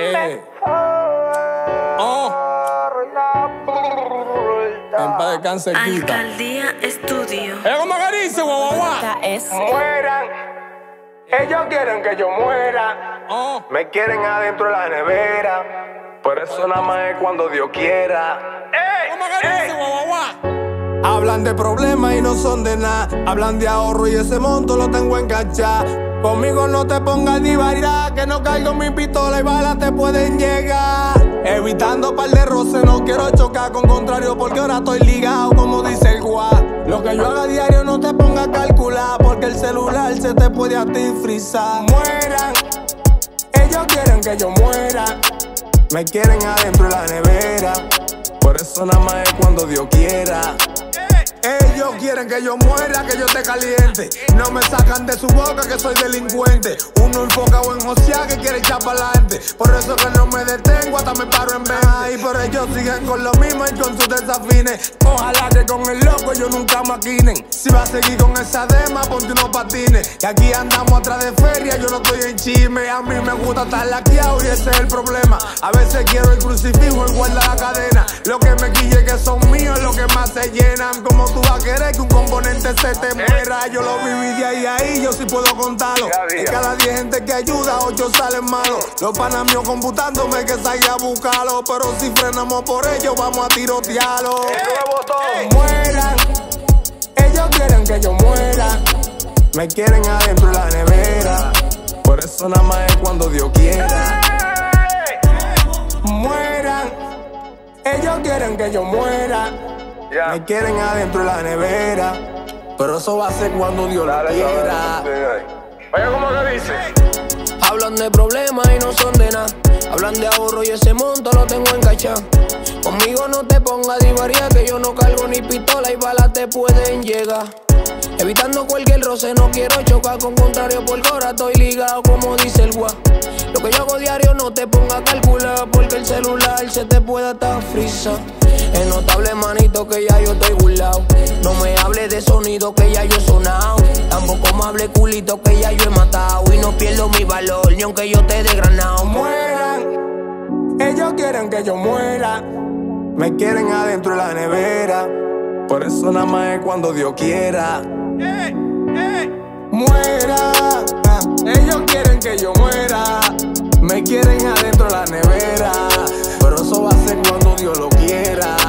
Eh. Oh. En paz descanse, quita. Alcaldía Estudio. Es como que dice. KS. mueran. Ellos quieren que yo muera. Oh. Me quieren adentro de la nevera. Por eso nada más es cuando Dios quiera. ¡Ey! ¿Cómo que dice, ¡Ey! guau, guau, guau? Hablan de problemas y no son de nada. Hablan de ahorro y ese monto lo tengo enganchado. Conmigo no te pongas ni variar, que no caigo mi pistola y balas te pueden llegar. Evitando par de roces, no quiero chocar con contrario porque ahora estoy ligado, como dice el guá. Lo que yo haga diario no te pongas a calcular, porque el celular se te puede a ti frizar. Mueran, ellos quieren que yo muera. Me quieren adentro de la nevera. Por eso nada más es cuando Dios quiera. Quieren que yo muera, que yo te caliente. No me sacan de su boca que soy delincuente. Uno enfocado en José que quiere echar para adelante. Por eso que no me detengo, hasta me paro en vez. Y por ellos siguen con lo mismo y con sus desafines. Ojalá que con el loco ellos nunca maquinen. Si vas a seguir con esa dema, ponte unos patines. Que aquí andamos atrás de feria, yo no estoy en chisme. A mí me gusta estar laqueado y ese es el problema. A veces quiero el crucifijo y guarda la cadena. Lo que me quille que son míos, lo que más se llenan. Como tú que un componente se te muera. Yo lo viví de ahí a ahí, yo sí puedo contarlo. De cada 10 gente que ayuda, 8 salen malos. Los panas míos computándome que salga a buscarlo. Pero si frenamos por ellos, vamos a tirotearlo. Mueran, ellos quieren que yo muera. Me quieren adentro de la nevera. Por eso nada más es cuando Dios quiera. Mueran, ellos quieren que yo muera. Me quieren adentro de la nevera. Pero eso va a ser cuando Dios lo Dale, quiera. Oye, ¿cómo que dice? Hablan de problemas y no son de nada. Hablan de ahorro y ese monto lo tengo encachado. Conmigo no te pongas divaría que yo no cargo ni pistola y balas te pueden llegar. Evitando cualquier roce, no quiero chocar con contrario porque ahora estoy ligado como dice el gua. Lo que yo hago diario no te ponga a calcular porque el celular se te puede estar frisa. Es notable manito que ya yo estoy burlao. No me hable de sonido que ya yo he sonado. Tampoco me hable culito que ya yo he matado. Y no pierdo mi valor ni aunque yo te desgranado. mueran. Ellos quieren que yo muera. Me quieren adentro de la nevera. Por eso nada más es cuando Dios quiera. Muera. Ellos quieren que yo muera. Quieren adentro la nevera, pero eso va a ser cuando Dios lo quiera.